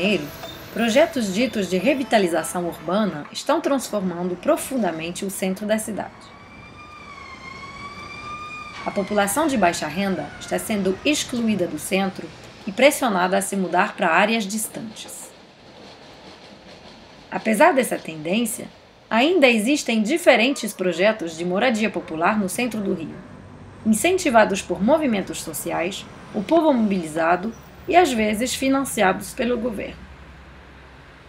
Janeiro, projetos ditos de revitalização urbana estão transformando profundamente o centro da cidade. A população de baixa renda está sendo excluída do centro e pressionada a se mudar para áreas distantes. Apesar dessa tendência, ainda existem diferentes projetos de moradia popular no centro do Rio, incentivados por movimentos sociais, o povo mobilizado e às vezes financiados pelo governo.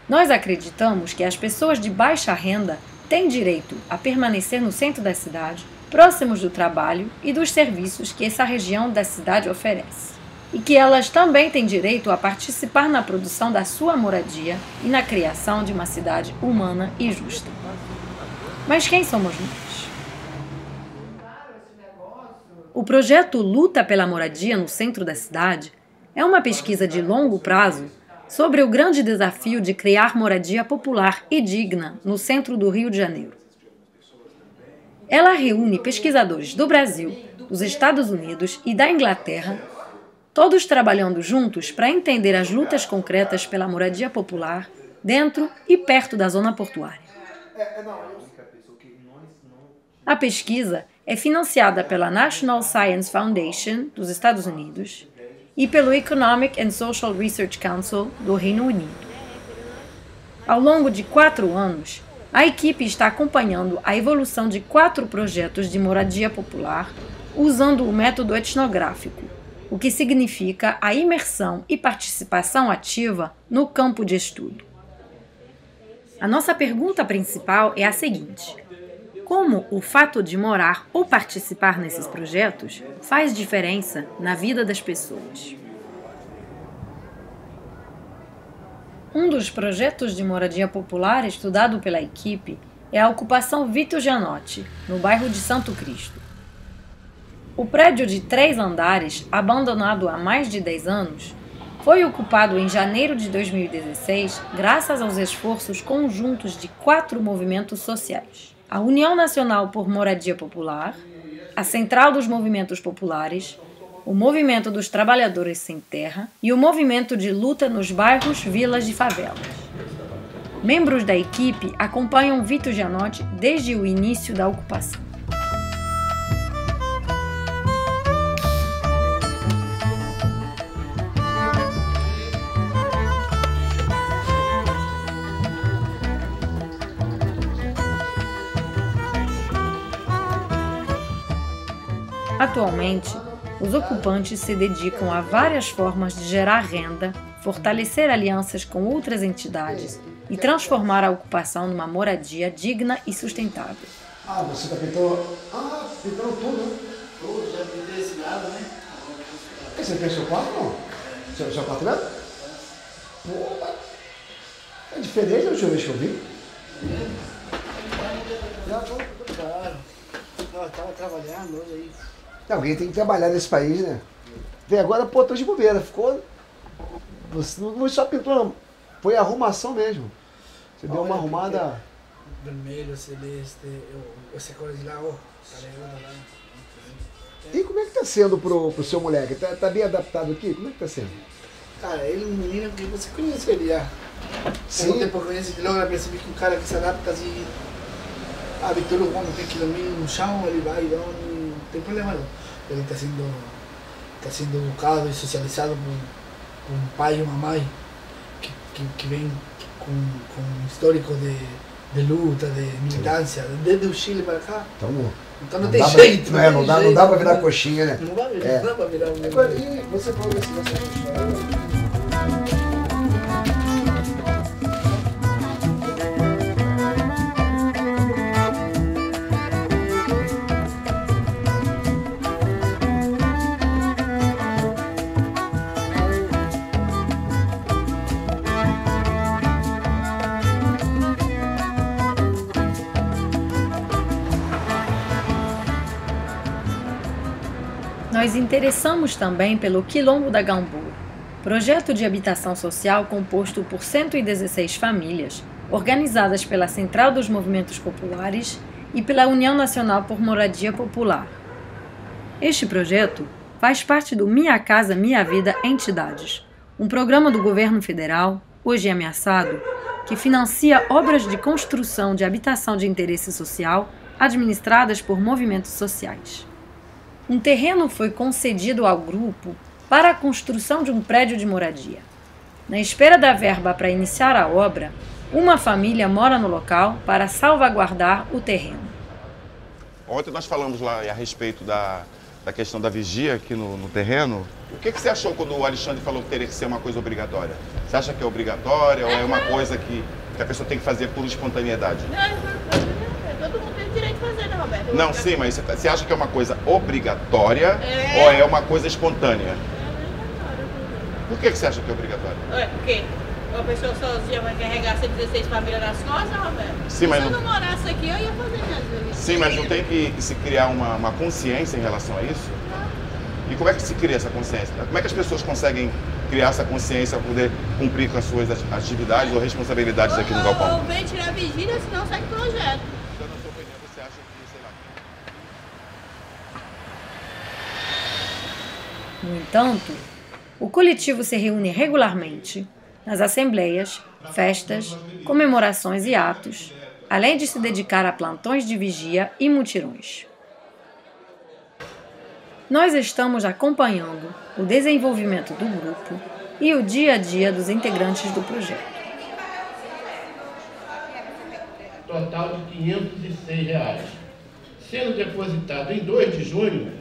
Nós acreditamos que as pessoas de baixa renda têm direito a permanecer no centro da cidade, próximos do trabalho e dos serviços que essa região da cidade oferece. E que elas também têm direito a participar na produção da sua moradia e na criação de uma cidade humana e justa. Mas quem somos nós? O projeto Luta pela Moradia no Centro da Cidade é uma pesquisa de longo prazo sobre o grande desafio de criar moradia popular e digna no centro do Rio de Janeiro. Ela reúne pesquisadores do Brasil, dos Estados Unidos e da Inglaterra, todos trabalhando juntos para entender as lutas concretas pela moradia popular dentro e perto da zona portuária. A pesquisa é financiada pela National Science Foundation dos Estados Unidos e pelo Economic and Social Research Council do Reino Unido. Ao longo de quatro anos, a equipe está acompanhando a evolução de quatro projetos de moradia popular usando o método etnográfico, o que significa a imersão e participação ativa no campo de estudo. A nossa pergunta principal é a seguinte: como o fato de morar ou participar nesses projetos faz diferença na vida das pessoas. Um dos projetos de moradia popular estudado pela equipe é a ocupação Vito Gianotti, no bairro de Santo Cristo. O prédio de três andares, abandonado há mais de 10 anos, foi ocupado em janeiro de 2016 graças aos esforços conjuntos de quatro movimentos sociais a União Nacional por Moradia Popular, a Central dos Movimentos Populares, o Movimento dos Trabalhadores Sem Terra e o Movimento de Luta nos Bairros, Vilas e Favelas. Membros da equipe acompanham Vitor Gianotti desde o início da ocupação. Atualmente, os ocupantes se dedicam a várias formas de gerar renda, fortalecer alianças com outras entidades e transformar a ocupação numa moradia digna e sustentável. Ah, você já pintou. Ah, pintou tudo, Tudo, já pintei esse lado, né? Você fez seu quarto não? Seu, seu quarto grande? Pô, é diferente da última vez que eu vi. Já tô, claro. Eu tava trabalhando hoje aí. Alguém tem que trabalhar nesse país, né? Vem agora, pô, tô de bobeira. Ficou. Não só pintou, não. Foi arrumação mesmo. Você deu uma Olha, arrumada. Vermelho, celeste, essa cor de lá, ó. Tá legal, lá. E como é que tá sendo pro, pro seu moleque? Tá, tá bem adaptado aqui? Como é que tá sendo? Cara, ele é um menino que você conhece ele já. Sim. Sim. tempo conhece, que logo perceber que um cara que se adapta assim. Ah, Vitor, quando tem quilômetro no chão, ele vai, não, não tem problema não. Ele está sendo, está sendo educado e socializado por, por um pai e uma mãe que, que, que vem com, com um histórico de, de luta, de militância, desde o Chile para cá. Então, Então não, tem dá jeito. Pra, é, não, tem dá, não jeito, dá pra virar não- coxinha, né? Não dá, pra- É. não dá pra virar um Agora, e você falou desse negócio Nós interessamos também pelo Quilombo da Gamboa, projeto de habitação social composto por 116 famílias, organizadas pela Central dos Movimentos Populares e pela União Nacional por Moradia Popular. Este projeto faz parte do Minha Casa Minha Vida Entidades, um programa do governo federal, hoje ameaçado, que financia obras de construção de habitação de interesse social administradas por movimentos sociais. Um terreno foi concedido ao grupo para a construção de um prédio de moradia. Na espera da verba para iniciar a obra, uma família mora no local para salvaguardar o terreno. Ontem nós falamos lá a respeito da, da questão da vigia aqui no, no terreno. O que, que, você achou quando o Alexandre falou que teria que ser uma coisa obrigatória? Você acha que é obrigatória ou é uma coisa que, que a pessoa tem que fazer por espontaneidade? Não, todo mundo tem direito de fazer, né, Roberto? Não, sim, mas você, acha que é uma coisa obrigatória é. ou é uma coisa espontânea? É. Por que, você acha que é obrigatória? É, por quê? Uma pessoa sozinha vai carregar 116 famílias nas costas, Roberto? Sim, mas Se eu não morasse aqui, eu ia fazer minhas vezes. Sim, mas não tem que se criar uma, uma consciência em relação a isso? E como é que se cria essa consciência? Como é que as pessoas conseguem criar essa consciência para poder cumprir com as suas atividades ou responsabilidades aqui no galpão? Ou vem tirar vigília, senão segue projeto. Então, na sua opinião, você acha que, sei lá... No entanto, o coletivo se reúne regularmente nas assembleias, festas, comemorações e atos, além de se dedicar a plantões de vigia e mutirões. Nós estamos acompanhando o desenvolvimento do grupo e o dia a dia dos integrantes do projeto. Total de 506 reais, sendo depositado em 2 de junho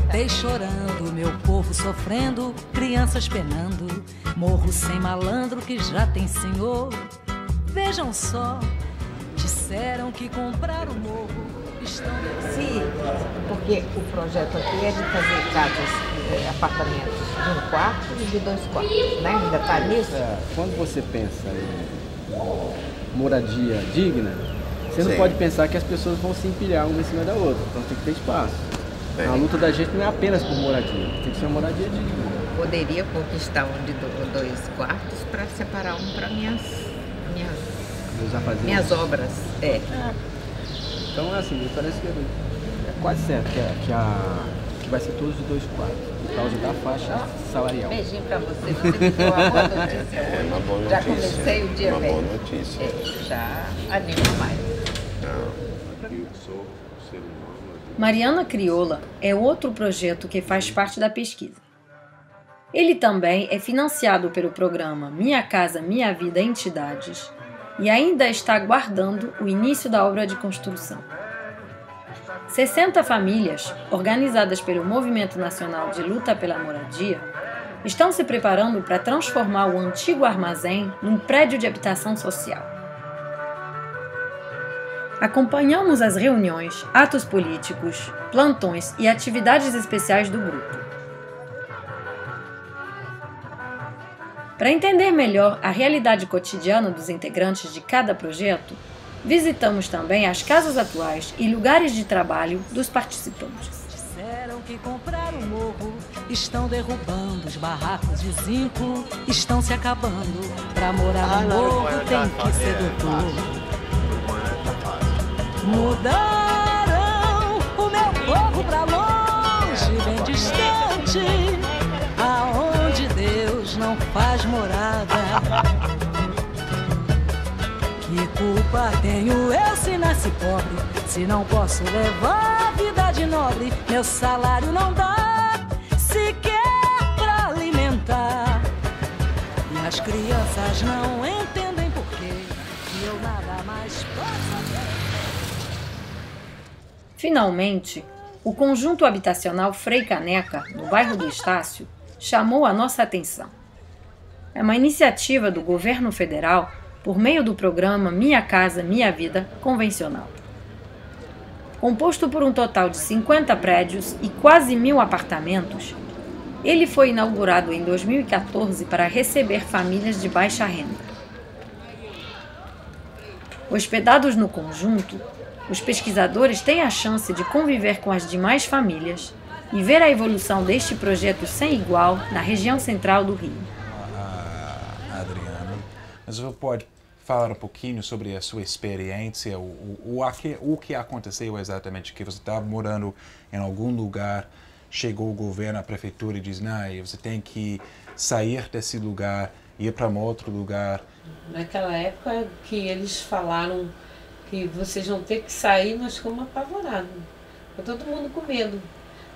chorando, meu povo sofrendo, crianças penando. Morro sem malandro que já tem senhor. Vejam só, disseram que compraram o morro. Estão... Sim, porque o projeto aqui é de fazer casas, é, apartamentos de um quarto e de dois quartos, né? Ainda está nisso? É, quando você pensa em moradia digna, você não Sim. pode pensar que as pessoas vão se empilhar uma em cima da outra, então tem que ter espaço. Bem. A luta da gente não é apenas por moradia, tem que ser uma moradia digna. Poderia conquistar um de dois quartos para separar um para minhas, minhas, minhas obras. É. é. Então, assim, parece que é, é quase certo que, é, que, a, que vai ser todos de dois quartos, por causa da faixa salarial. Beijinho para você, você me deu uma boa notícia. É, uma boa notícia. Já comecei o dia uma bem. Uma boa notícia. É, já anima mais. Mariana Crioula é outro projeto que faz parte da pesquisa. Ele também é financiado pelo programa Minha Casa Minha Vida Entidades e ainda está aguardando o início da obra de construção. 60 famílias, organizadas pelo Movimento Nacional de Luta pela Moradia, estão se preparando para transformar o antigo armazém num prédio de habitação social. Acompanhamos as reuniões, atos políticos, plantões e atividades especiais do grupo. Para entender melhor a realidade cotidiana dos integrantes de cada projeto, visitamos também as casas atuais e lugares de trabalho dos participantes. Disseram que compraram o morro, estão derrubando os barracos de zinco, estão se acabando. Para morar no morro tem que ser doutor. Mudaram o meu povo pra longe, bem distante, aonde Deus não faz morada. Que culpa tenho eu se nasci pobre? Se não posso levar a vida de nobre, meu salário não dá sequer pra alimentar. E as crianças não entendem por quê, que eu nada mais posso. Finalmente, o conjunto habitacional Frei Caneca, no bairro do Estácio, chamou a nossa atenção. É uma iniciativa do governo federal por meio do programa Minha Casa Minha Vida convencional. Composto por um total de 50 prédios e quase mil apartamentos, Ele foi inaugurado em 2014 para receber famílias de baixa renda. Hospedados no conjunto, os pesquisadores têm a chance de conviver com as demais famílias e ver a evolução deste projeto sem igual na região central do Rio. Ah, Adriano, mas você pode falar um pouquinho sobre a sua experiência, o, o, o, que, o que aconteceu exatamente, que você estava morando em algum lugar, chegou o governo, a prefeitura e diz, não, você tem que sair desse lugar, ir para um outro lugar, Naquela época que eles falaram que vocês vão ter que sair, nós ficamos apavorados. Ficou todo mundo com medo.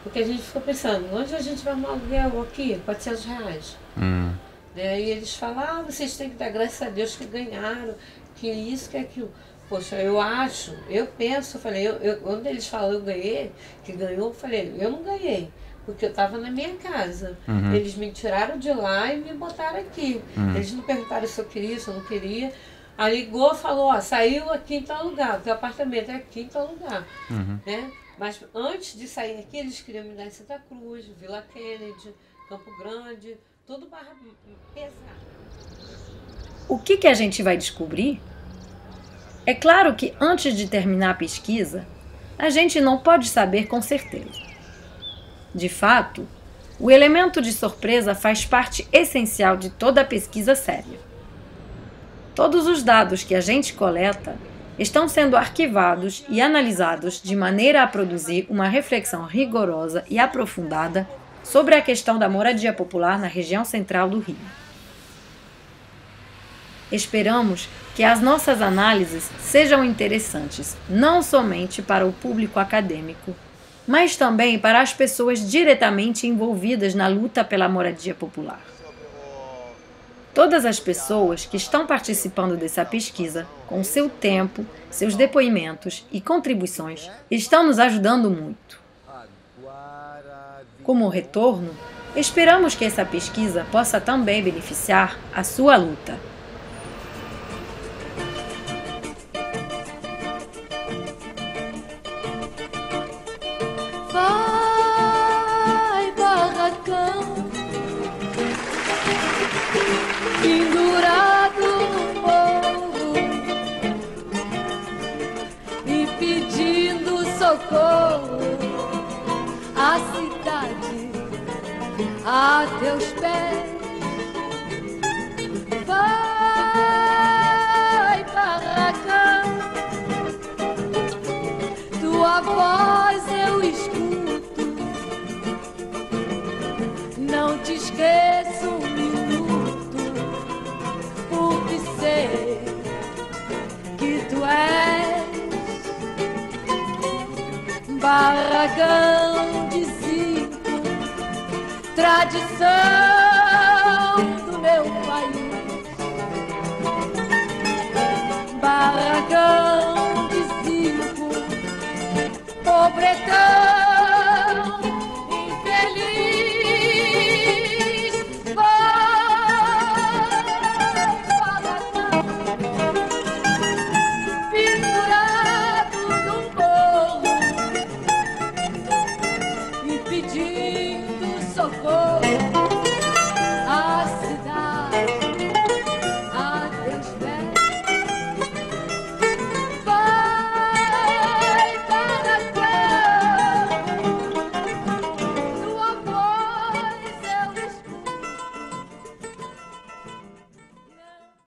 Porque a gente ficou pensando, onde a gente vai arrumar aluguel aqui? 400 reais. Hum. Daí eles falaram, ah, vocês têm que dar graças a Deus que ganharam, que isso, que aquilo. Poxa, eu acho, eu penso, eu falei, eu, eu, quando eles falam eu ganhei, que ganhou, eu falei, eu não ganhei porque eu estava na minha casa. Uhum. Eles me tiraram de lá e me botaram aqui. Uhum. Eles não perguntaram se eu queria, se eu não queria. Aí ligou e falou, ó, saiu aqui em tal lugar, teu apartamento é aqui em tal lugar. Uhum. Né? Mas antes de sair aqui, eles queriam me dar em Santa Cruz, Vila Kennedy, Campo Grande, tudo barra pesado. O que, que a gente vai descobrir? É claro que antes de terminar a pesquisa, a gente não pode saber com certeza. De fato, o elemento de surpresa faz parte essencial de toda a pesquisa séria. Todos os dados que a gente coleta estão sendo arquivados e analisados de maneira a produzir uma reflexão rigorosa e aprofundada sobre a questão da moradia popular na região central do Rio. Esperamos que as nossas análises sejam interessantes não somente para o público acadêmico, mas também para as pessoas diretamente envolvidas na luta pela moradia popular. Todas as pessoas que estão participando dessa pesquisa, com seu tempo, seus depoimentos e contribuições, estão nos ajudando muito. Como retorno, esperamos que essa pesquisa possa também beneficiar a sua luta. A teus pés. Vai, barracão, tua voz eu escuto. Não te esqueço um minuto, porque sei que tu és barracão tradição.